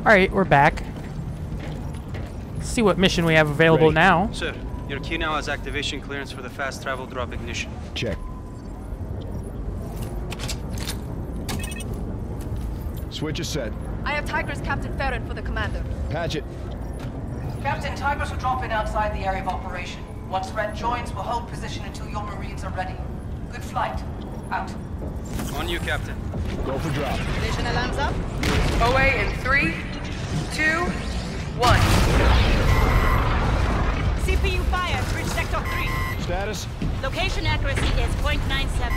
Alright, we're back. Let's see what mission we have available Ready. now. Sir, your key now has activation clearance for the fast travel drop ignition. Check. Switch is set. I have Tigris Captain Farron for the commander. Patch it. Captain, Tigris will drop in outside the area of operation. Once Red joins, we'll hold position until your Marines are ready. Good flight. Out. On you, Captain. Go for drop. Vision alarms up. OA in three, two, one. CPU fire, bridge sector 3. Status? Location accuracy is 0.97.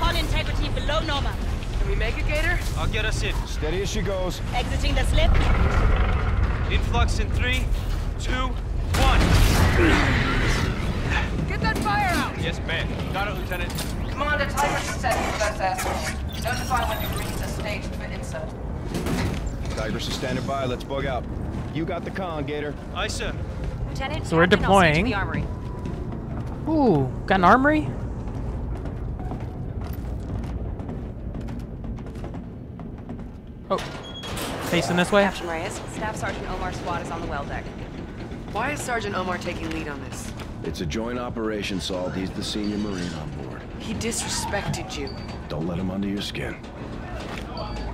Hull integrity below normal. Can we make it, Gator? I'll get us in. Steady as she goes. Exiting the slip. Influx in three, two, one. Get that fire out! Yes, ma'am. Got it, Lieutenant. Commander, Tigris is set for that asshole. Notify when your Marines are staged for insert. Tigris is standing by. Let's bug out. You got the con, Gator. Aye, sir. Lieutenant, So we're Captain, I'll send you deploying. the armory. Ooh, got an armory? Oh, facing this way? Captain Reyes, Staff Sergeant Omar Squad is on the well deck. Why is Sergeant Omar taking lead on this? It's a joint operation, Salt. He's the senior Marine on board. He disrespected you. Don't let him under your skin.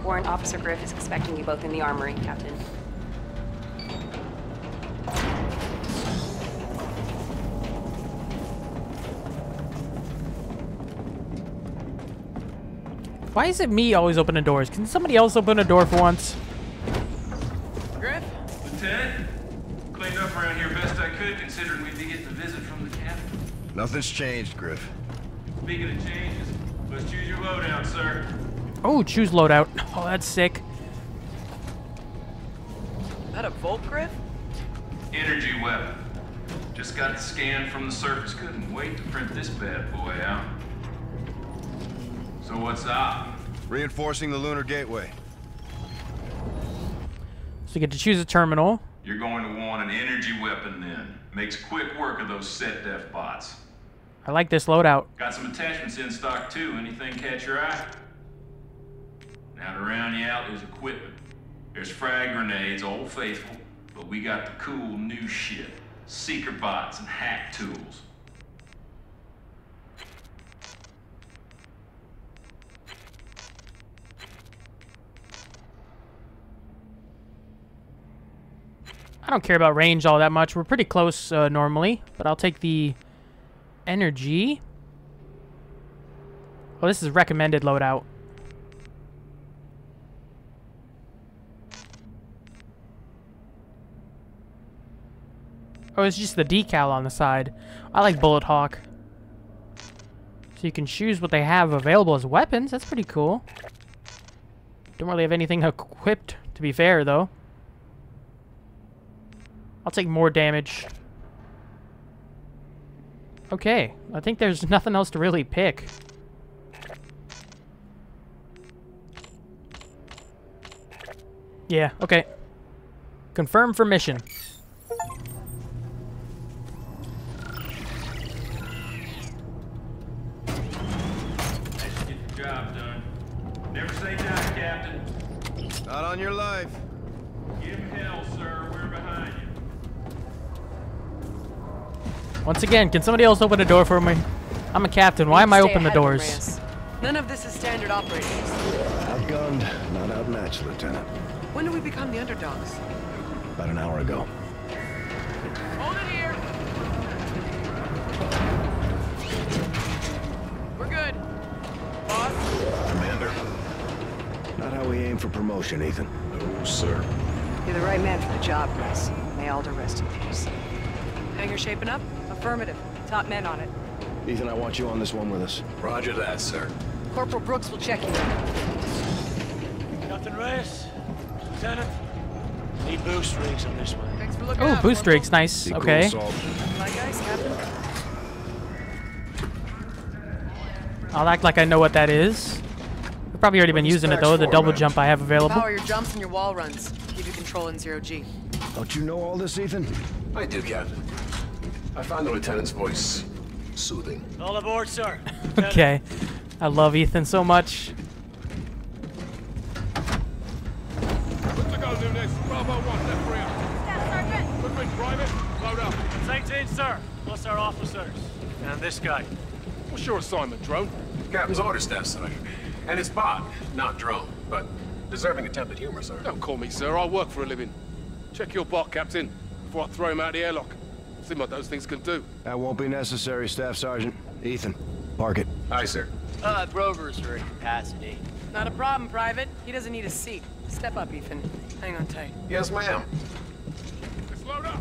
Warrant Officer Griff is expecting you both in the armory, Captain. Why is it me always opening doors? Can somebody else open a door for once? Griff? Lieutenant, cleaned up around here best I could, considering we'd be getting a visit from the captain. Nothing's changed, Griff. Speaking of changes, let's choose your loadout, sir. Oh, choose loadout. Oh, that's sick. That a Volk, Griff? Energy weapon. Just got it scanned from the surface. Couldn't wait to print this bad boy out. So what's up? Reinforcing the lunar gateway. So you get to choose a terminal. You're going to want an energy weapon then. Makes quick work of those SetDef bots. I like this loadout. Got some attachments in stock too. Anything catch your eye? Now to round you out, there's equipment. There's frag grenades, old faithful, but we got the cool new shit. Seeker bots and hack tools. I don't care about range all that much. We're pretty close uh, normally, but I'll take the energy. Well, this is recommended loadout. Oh, it's just the decal on the side. I like Bullet Hawk. So you can choose what they have available as weapons. That's pretty cool. Don't really have anything equipped, to be fair, though. I'll take more damage. Okay, I think there's nothing else to really pick. Yeah, okay. Confirm for mission. Let's get the job done. Never say die, Captain. Not on your life. Give hell, sir. We're behind you. Once again, can somebody else open a door for me? I'm a captain. Why am I Stay opening the doors? None of this is standard operating. Outgunned, not outmatched, Lieutenant. When do we become the underdogs? About an hour ago. Hold it here. We're good. Boss? Commander. Not how we aim for promotion, Ethan. No, sir. You're the right man for the job, Chris. May Alder rest in peace. Hangar shaping up? Affirmative. Top men on it. Ethan, I want you on this one with us. Roger that, sir. Corporal Brooks will check you in. Captain Reyes, Lieutenant, need boost rigs on this one. Thanks for looking Oh, out, boost Corporal. rigs, nice. Be Okay. Salt. Like ice, I'll act like I know what that is. I've probably already been using it though, the double jump I have available. Power your jumps and your wall runs. Keep you control in zero G. Don't you know all this, Ethan? I do, Captain. I find the lieutenant's voice soothing. All aboard, sir. Okay. I love Ethan so much. Put the gun Nunes. Bravo 1, left rear. Staff Sergeant! Good rig, private. Load up. It's 18, sir. Plus our officers. And this guy. What's your assignment, drone? Captain's order, Staff Sergeant. And it's bot, not drone, but deserving attempted humor, sir. Don't call me sir, I work for a living. Check your bot, Captain, before I throw him out the airlock. See what those things can do. That won't be necessary, Staff Sergeant. Ethan, park it. Aye, sir. Uh, rovers are at capacity. Not a problem, Private. He doesn't need a seat. Step up, Ethan. Hang on tight. Yes, ma'am. Let's load up.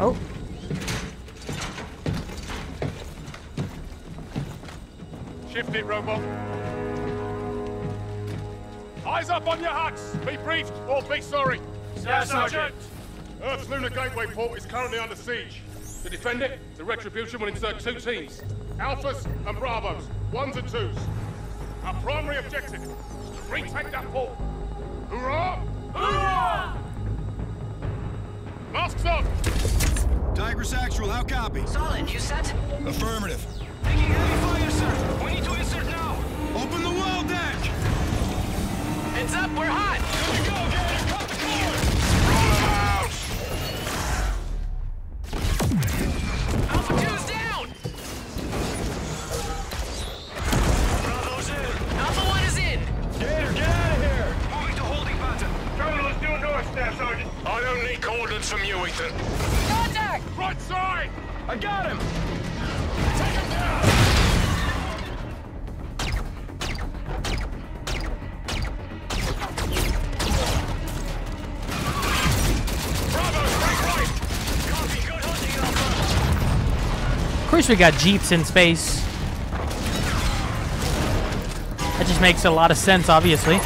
Oh, Shift it, robot. Eyes up on your huts. Be briefed or be sorry. Staff Sergeant. Earth's lunar gateway port is currently under siege. To defend it, the Retribution will insert two teams. Alphas and Bravos. Ones and twos. Our primary objective is to retake that port. Hoorah! Hoorah! Masks on! Tigris Actual, how copy? Solid, you set? Affirmative. Taking heavy fire, sir. We need to insert now. Open the well deck! Heads up, we're hot. Here we go, Gator! From you, Ethan. Contact. Right side! I got him! Take him down! Bravo, straight right! Copy. Good hunting, Alpha. of course we got jeeps in space. That just makes a lot of sense, obviously.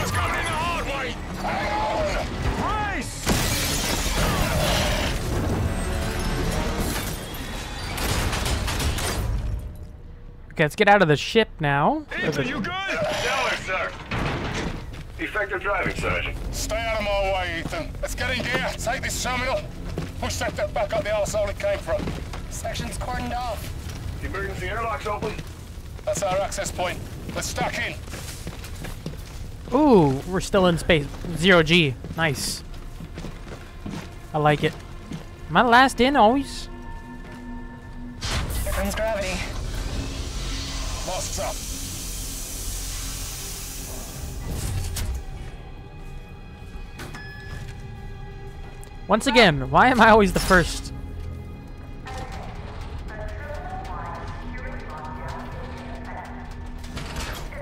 Okay, let's get out of the ship now. Ethan, you good? Stellar, sir. Effective driving, Sergeant. Stay out of my way, Ethan. Let's get in gear. Take this terminal. Push that thing back up the arsehole it came from. Section's cordoned off. Emergency airlock's open. That's our access point. Let's stack in. Ooh, we're still in space. Zero G. Nice. I like it. Am I last in always? Here comes gravity. Masks up. Once again, why am I always the first?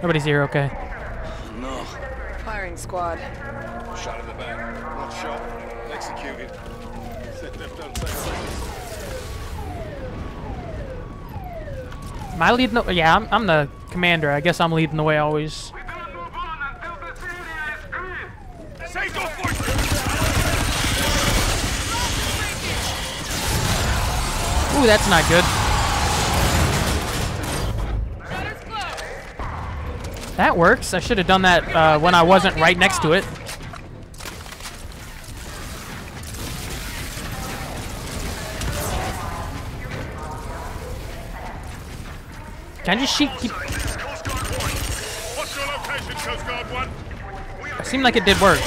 Nobody's here, okay. No. Firing squad. Shot in the back. Not shot. Am I leading the... Yeah, I'm, I'm the commander. I guess I'm leading the way always. Ooh, that's not good. That works. I should have done that uh, when I wasn't right next to it. Can I just shoot? Keep... Coast Guard 1. What's your location, Coast Guard 1? Seemed like it did work.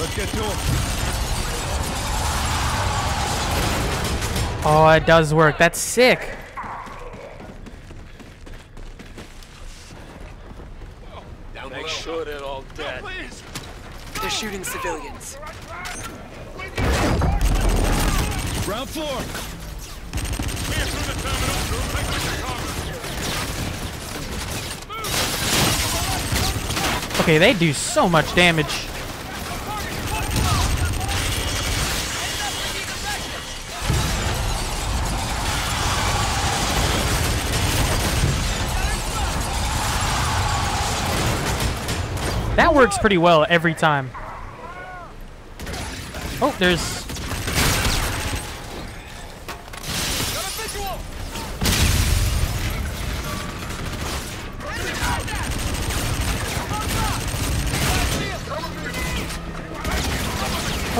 Let's get to him. Oh, it does work. That's sick. Make sure they're all dead. They're shooting civilians. Ground floor! Clear through the terminal. Take the Chicago. Okay, they do so much damage. That works pretty well every time. Oh, there's...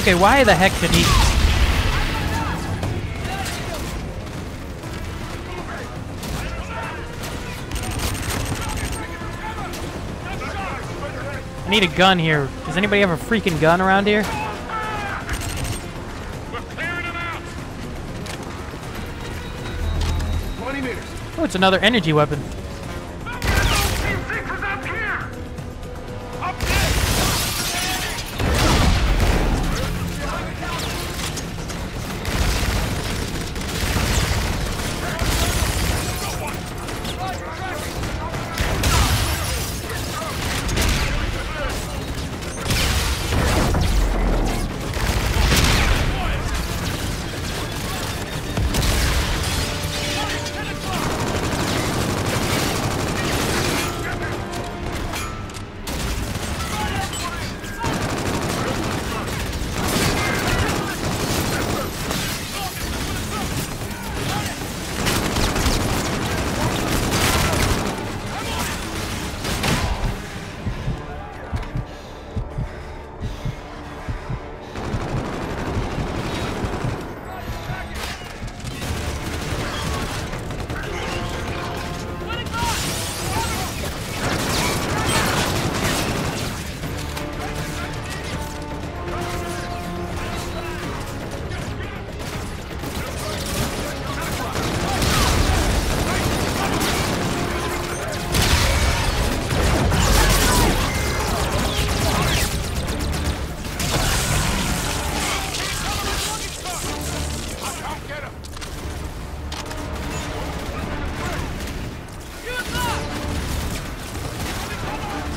Okay, why the heck did he... I need a gun here. Does anybody have a freaking gun around here? Oh, it's another energy weapon.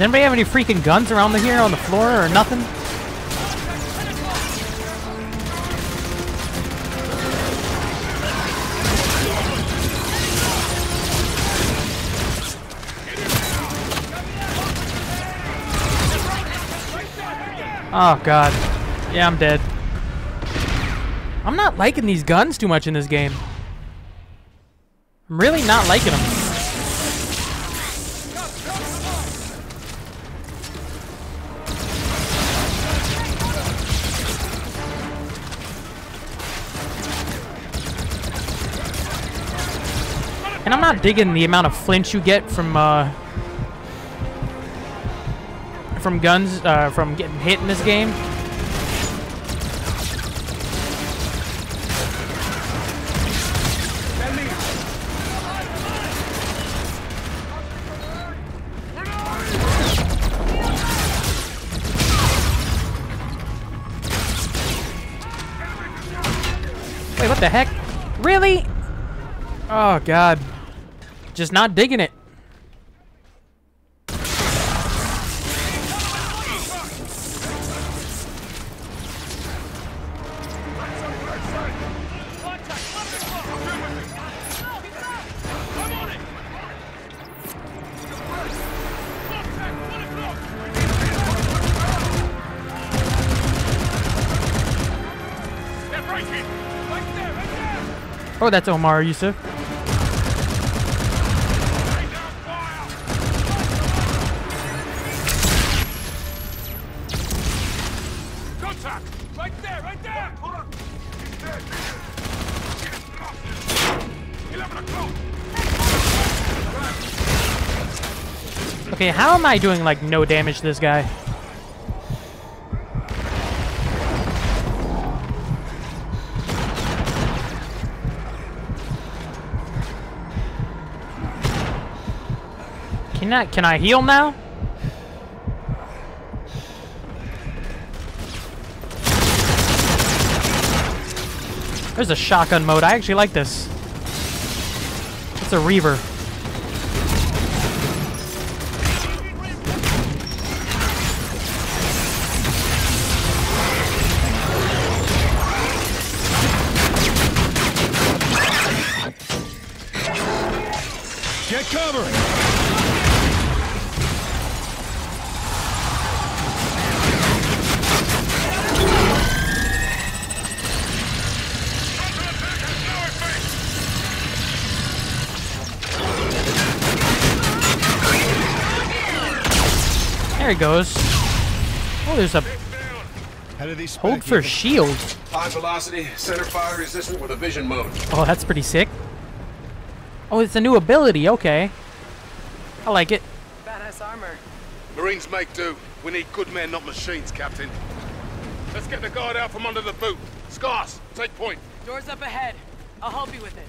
Anybody have any freaking guns around here on the floor or nothing? Oh god. Yeah, I'm dead. I'm not liking these guns too much in this game. I'm really not liking them. Not digging the amount of flinch you get from uh, from guns uh, from getting hit in this game. Wait, what the heck? Really? Oh god. Just not digging it. Oh, that's Omar Yusuf. Okay, how am I doing like no damage to this guy? Can I can I heal now? There's a shotgun mode. I actually like this. It's a Reaver. Cover! There he goes. Oh, there's a How do these hold for you? shield. High velocity, center fire resistant with a vision mode. Oh, that's pretty sick. Oh, it's a new ability. Okay. I like it. Badass armor. Marines make do. We need good men, not machines, Captain. Let's get the guard out from under the boot. Scars, take point. Door's up ahead. I'll help you with it.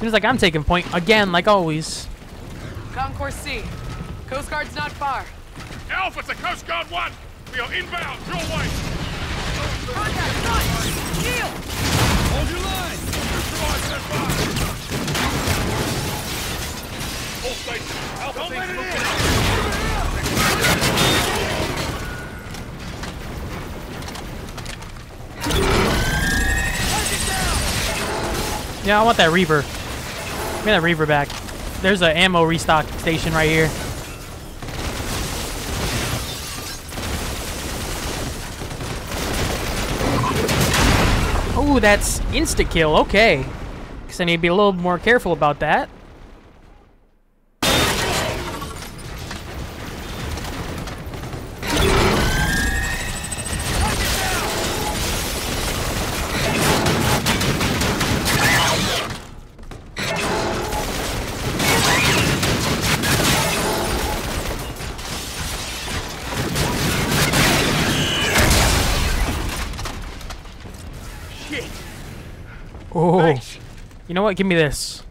Seems like I'm taking point again, like always. Concourse C. Coast Guard's not far. Alpha to Coast Guard 1! We are inbound, your way! Contact, Yeah, I want that Reaver. Me that Reaver back. There's an ammo restock station right here. Oh, that's insta kill. Okay. Guess I need to be a little more careful about that. What? Give me this.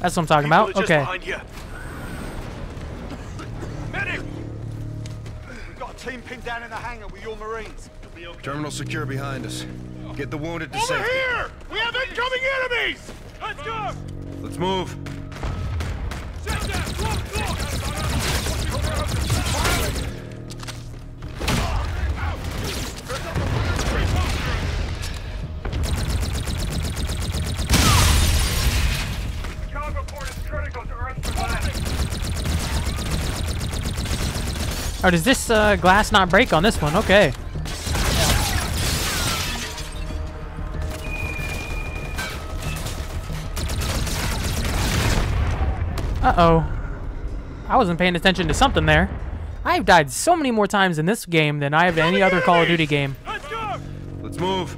That's what I'm talking about. Okay. Medic! We've got a team pinned down in the hangar with your Marines. Be okay. Terminal secure behind us. Get the wounded to Over safety. here! We have incoming enemies! Let's go! Let's move. Oh, does this uh, glass not break on this one? Okay. Uh-oh. I wasn't paying attention to something there. I've died so many more times in this game than I have in any other Call of Duty game. Let's go! Let's move.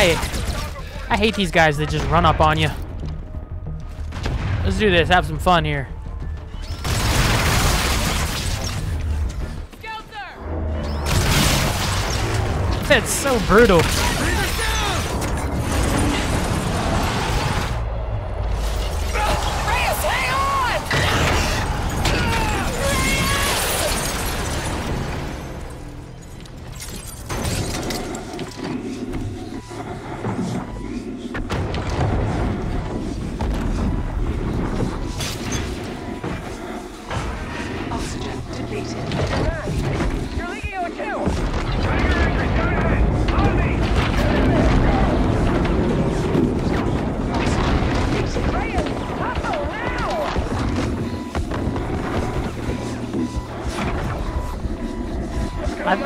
I I hate these guys that just run up on you. Let's do this. Have some fun here. That's so brutal.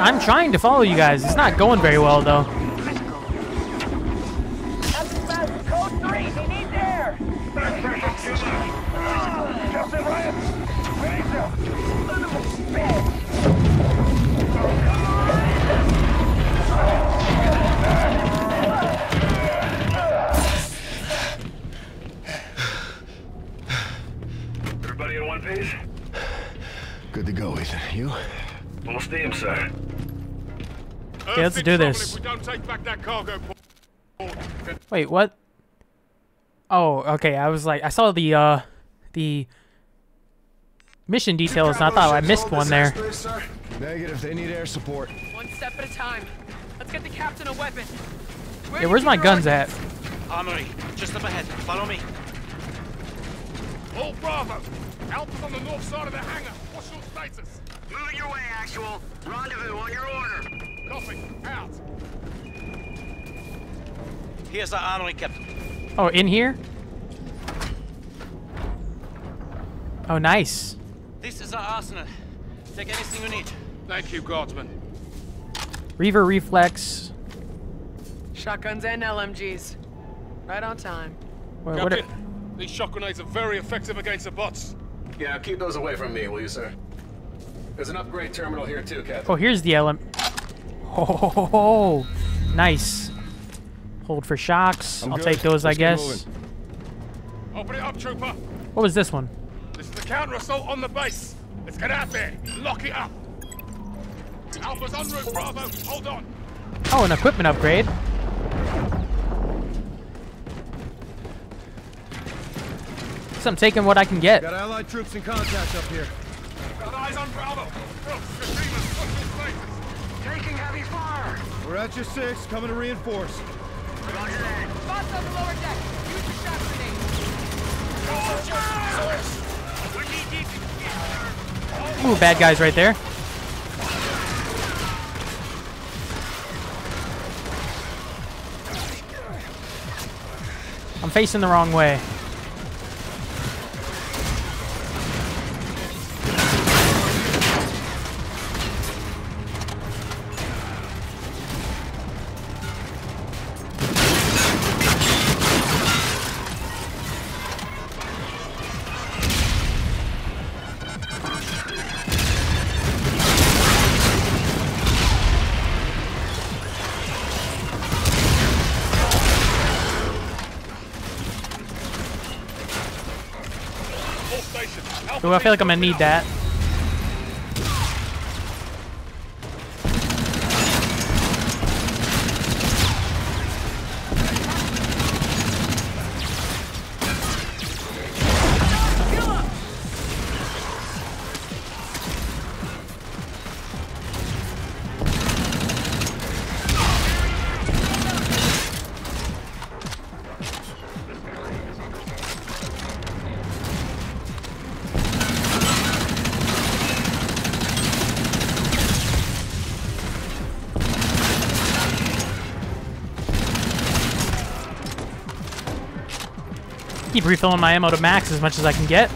I'm, I'm trying to follow you guys. It's not going very well though. Code 3, he needs air! Back pressure too much! Captain Ryan! Raise him! Everybody in one piece? Good to go, Ethan. You? Full steam, sir. Okay, let's do this. If we don't take back that cargo port. Wait, what? Oh, okay. I was like, I saw the uh, the mission details, and I thought I missed one there. Negative. They need air support. One step at a time. Let's get the captain a weapon. Where Yeah, where's my guns at? ordnance? Armory, just up ahead. Follow me. All Bravo! Alpha's on the north side of the hangar. What's your status? Moving your way, actual. Rendezvous on your order. Copy. Out. Here's our armory, Captain. Oh, in here? Oh, nice. This is our arsenal. Take anything you need. Thank you, Guardsman. Reaver reflex. Shotguns and LMGs. Right on time. Wait, what? Are, Captain, these shock grenades are very effective against the bots. Yeah, keep those away from me, will you, sir? There's an upgrade terminal here too, Captain. Oh, here's the element. Oh, ho, ho, ho. nice. Hold for shocks. I'm I'll good. take those, I Let's get guess. Open it up, trooper. What was this one? This is the counter assault on the base. Let's get out there. Lock it up. Alpha's en route, Bravo. Hold on. Oh, an equipment upgrade. So I'm taking what I can get. Got allied troops in contact up here. Got eyes on Bravo. Brooks, Kashima's push his places. Taking heavy fire. We're at your six, coming to reinforce. Roger that. Spots on the lower deck. Use your shock grenade. Ooh, bad guys right there. I'm facing the wrong way. Ooh, I feel like I'm gonna need that. Refilling my ammo to max as much as I can get.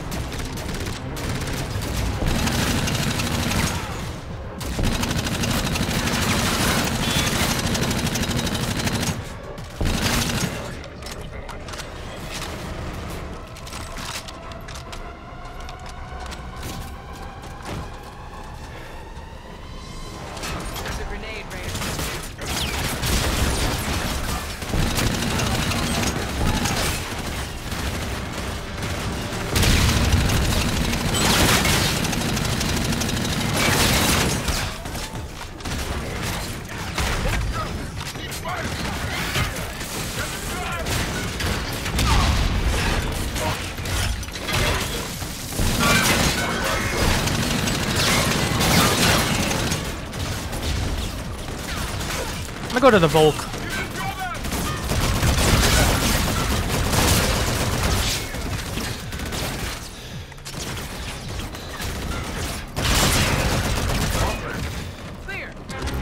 Go to the Volk.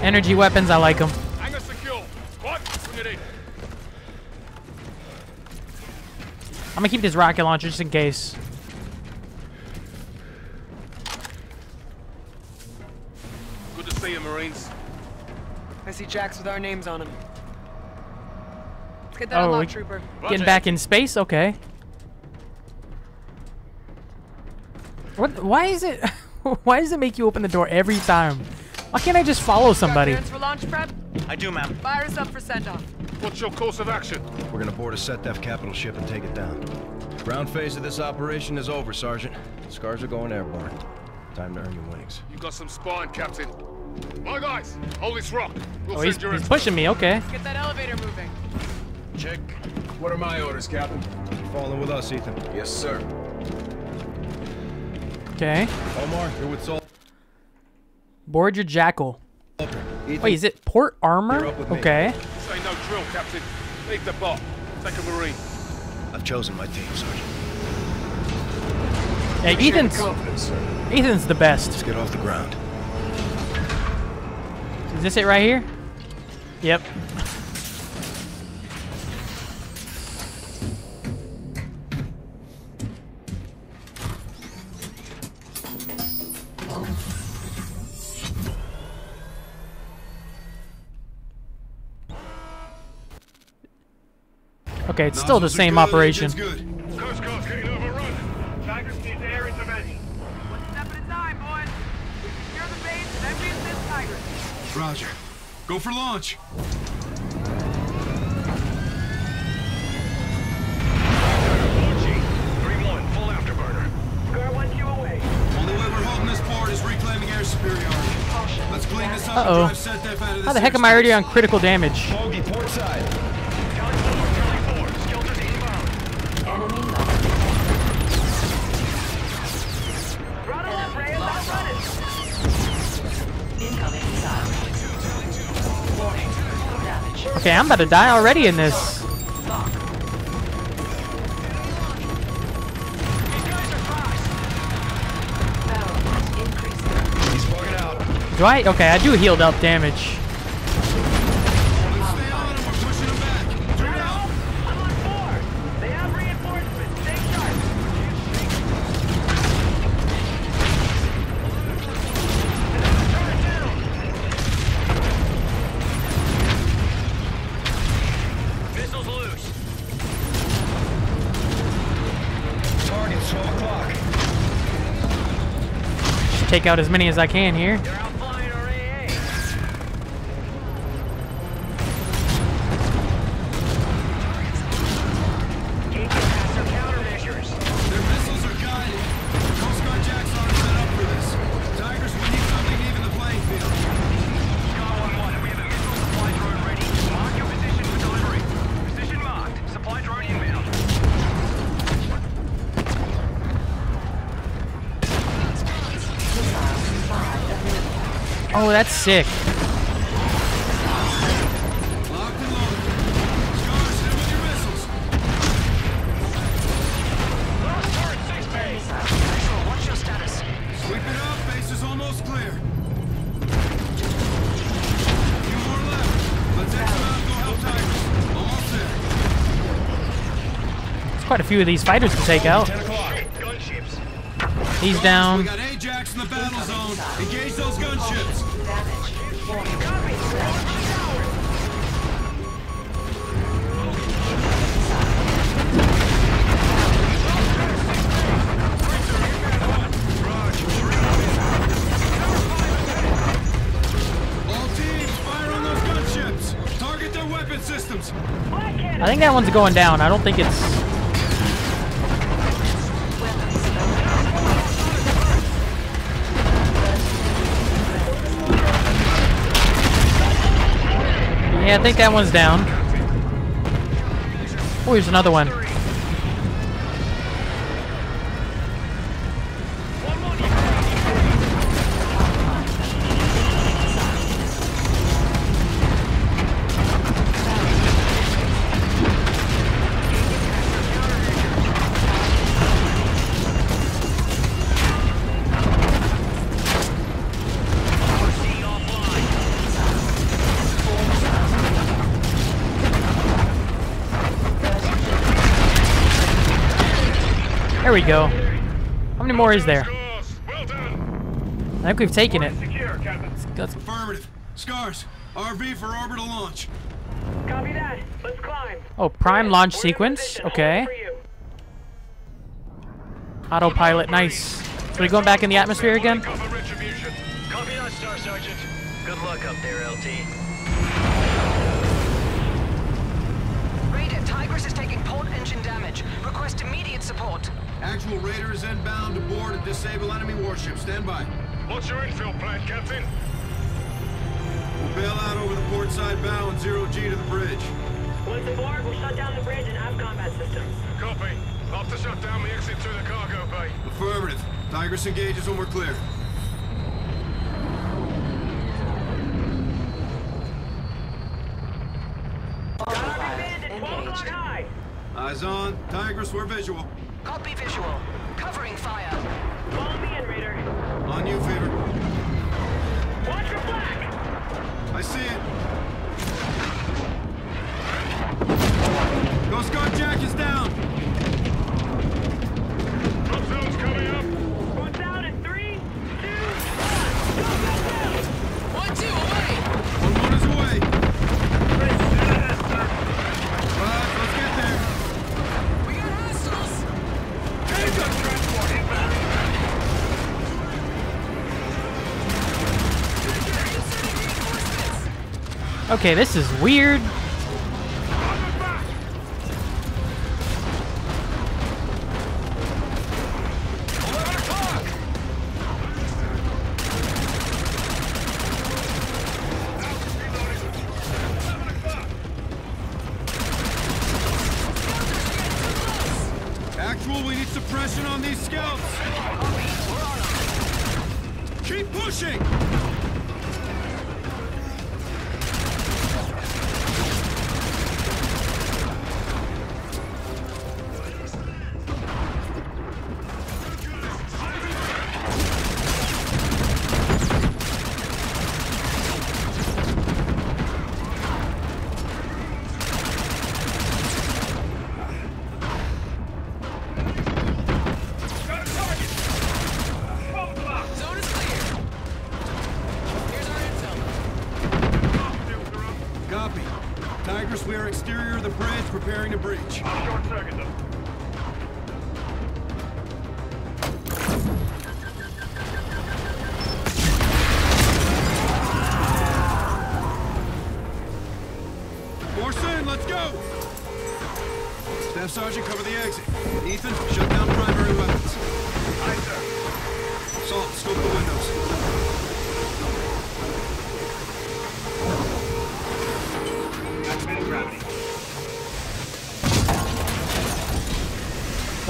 Energy weapons, I like them. Hangar secure. What? Bring it in. I'm gonna keep this rocket launcher just in case. Jacks with our names on them. Let's get that Oh, unlocked, trooper. Getting back in space? Okay. What? Why is it? Why does it make you open the door every time? Why can't I just follow somebody? For launch prep. I do, ma'am. Fire us up for send-off. What's your course of action? We're gonna board a SETDEF capital ship and take it down. Ground phase of this operation is over, Sergeant. Scars are going airborne. Time to earn your wings. You got some spine, Captain. My guys, hold this rock. We'll Oh, he's, he's pushing me. Okay. Get that elevator moving. Check. What are my orders, Captain? Falling with us, Ethan. Yes, sir. Okay. Omar, you're with Sol. Board your jackal. Ethan. Wait, is it port armor? You're up. Okay. Say no drill, Captain. Leave the bot. Take a Marine. I've chosen my team, Sergeant. Yeah, Ethan's Ethan's the best. Let's get off the ground. Is this it right here? Yep. Okay, it's still the same operation. Clean this up and Uh-oh. drive SetDef out of this How the heck am I already on critical damage? Bogey, port side. Okay, I'm about to die already in this. He's bugging out. Do I? Okay, I do healed up damage. Take out as many as I can here. There's quite a few of these fighters to take out. 10 o'clock. Gunships. He's down. We got Ajax in the battle zone. Engage those gunships. I think that one's going down. I don't think it's. Yeah, I think that one's down. Oh, here's another one. We go. How many more is there? I think we've taken it. Let's- Affirmative. Scars, RV for orbital launch. Copy that. Let's climb. Oh, prime launch sequence. Okay. Autopilot, nice. So we going back in the atmosphere again? Copy that, Star Sergeant. Good luck up there, LT. Raider, Tigris is taking port engine damage. Request immediate support. Actual Raider is inbound to board and disable enemy warship. Stand by. What's your infill plan, Captain? We'll bail out over the port side bow and zero G to the bridge. Once aboard, we'll shut down the bridge and have combat systems. Copy. I'll have to shut down the exit through the cargo bay. Affirmative. Tigris engages when we're clear. Eyes on. Tigris, we're visual. Copy visual. Covering fire. Okay, this is weird.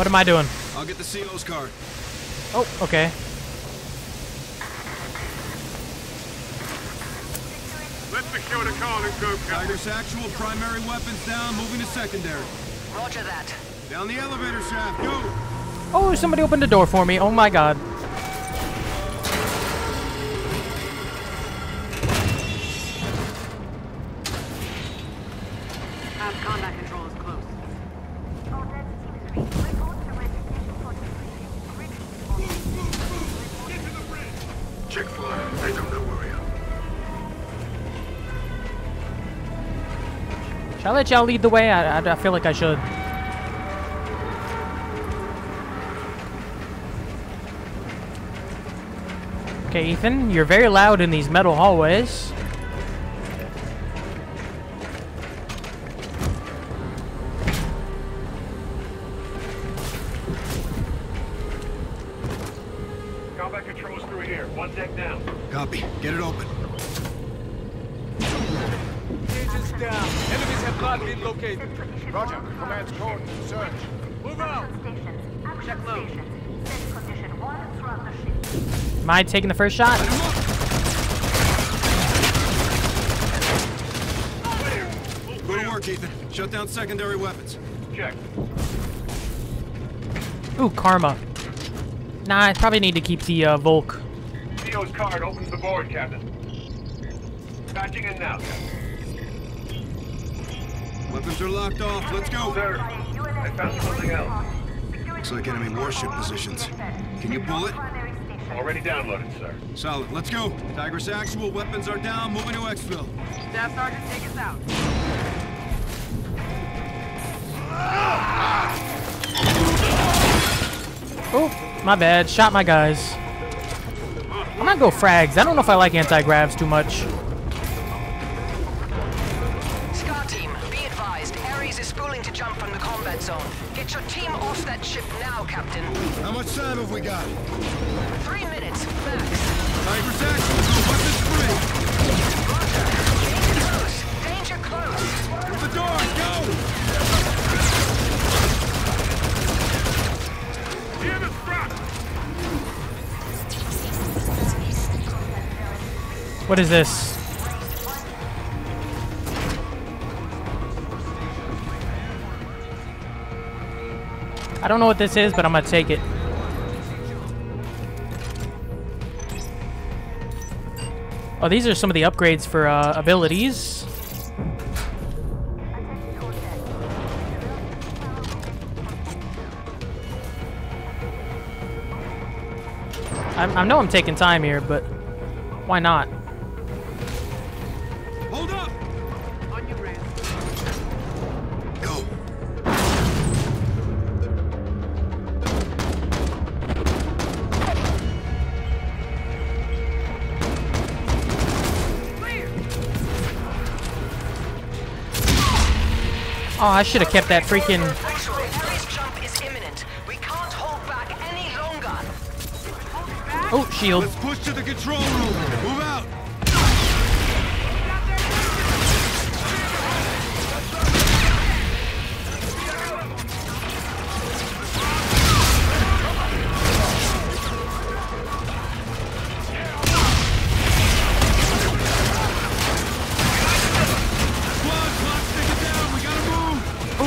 What am I doing? I'll get the CO's card. Oh, okay. Let's secure the car and go, Captain. Tigris, actual primary weapons down, moving to secondary. Roger that. Down the elevator shaft, go! Oh, somebody opened the door for me. Oh my god. Let y'all lead the way? I, I, I feel like I should. Okay, Ethan, you're very loud in these metal hallways. I taking the first shot? Go to work, Ethan. Shut down secondary weapons. Check. Ooh, karma. Nah, I probably need to keep the uh, Volk. CO's card opens the board, Captain. Patching in now, Captain. Weapons are locked off. Let's go. Sir, I found something else. Looks like enemy warship positions. Can you pull it? Already downloaded, sir. Solid. Let's go. Tigris actual. Weapons are down. Moving to exfil. Staff Sergeant, take us out. Oh, my bad. Shot my guys. I'm gonna go frags. I don't know if I like anti-gravs too much. SCAR team, be advised. Ares is spooling to jump from the combat zone. Get your team off that ship now, Captain. How much time have we got? What is this? I don't know what this is, but I'm gonna take it. Oh, these are some of the upgrades for uh, abilities. I, I know I'm taking time here, but why not? Oh, I should have kept that freaking. Oh, shield. Let's push to the control room. Move out.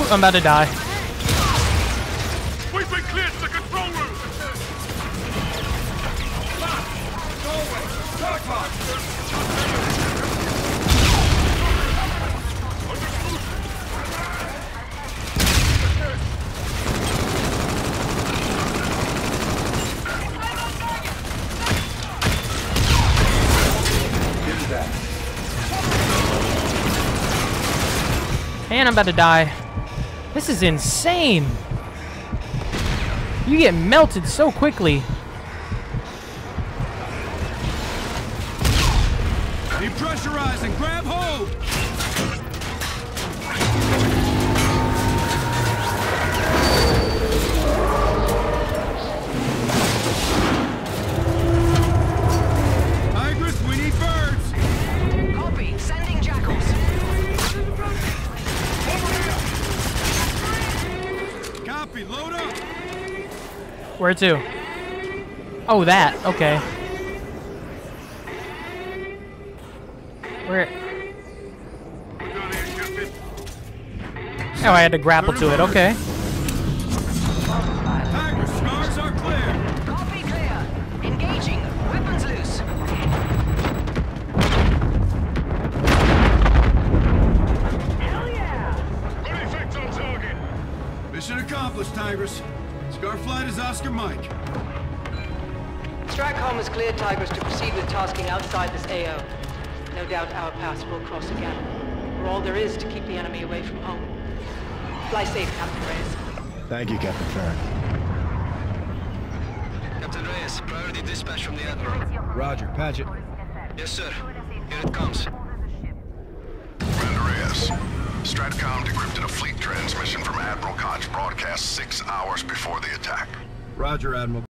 I'm about to die. We've been cleared to the control room! And I'm about to die. This is insane. You get melted so quickly. Where to? Oh, that. Okay. Where? Oh, I had to grapple to it. Okay. Outside AO. No doubt our paths will cross again. We're all there is to keep the enemy away from home. Fly safe, Captain Reyes. Thank you, Captain Farron. Captain Reyes, priority dispatch from the Admiral. Roger, Paget. Yes, sir. Here it comes. Commander Reyes, Stratcom decrypted a fleet transmission from Admiral Kotch broadcast six hours before the attack. Roger, Admiral.